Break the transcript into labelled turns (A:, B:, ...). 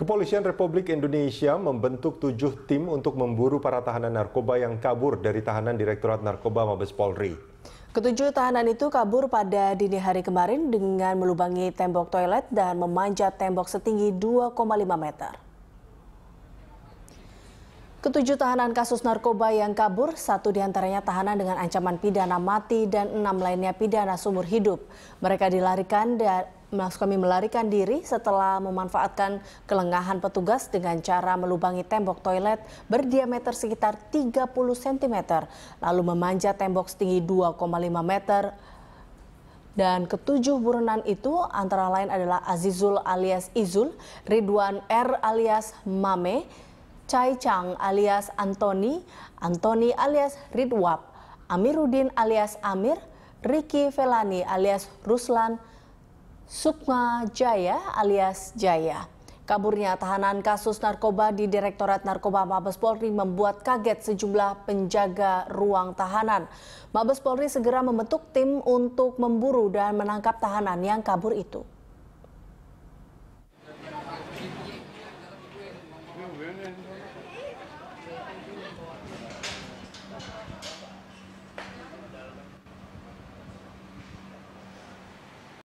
A: Kepolisian Republik Indonesia membentuk tujuh tim untuk memburu para tahanan narkoba yang kabur dari tahanan Direktorat Narkoba Mabes Polri.
B: Ketujuh tahanan itu kabur pada dini hari kemarin dengan melubangi tembok toilet dan memanjat tembok setinggi 2,5 meter. Ketujuh tahanan kasus narkoba yang kabur, satu di antaranya tahanan dengan ancaman pidana mati dan enam lainnya pidana sumur hidup. Mereka dilarikan dan kami melarikan diri setelah memanfaatkan kelengahan petugas dengan cara melubangi tembok toilet berdiameter sekitar 30 cm, lalu memanjat tembok setinggi 2,5 meter dan ketujuh buronan itu antara lain adalah Azizul alias Izul, Ridwan R alias Mame, Chai Chang alias Antoni, Antoni alias Ridwap, Amiruddin alias Amir, Ricky Felani alias Ruslan, Sukma Jaya alias Jaya. Kaburnya tahanan kasus narkoba di Direktorat Narkoba Mabes Polri membuat kaget sejumlah penjaga ruang tahanan. Mabes Polri segera membentuk tim untuk memburu dan menangkap tahanan yang kabur itu.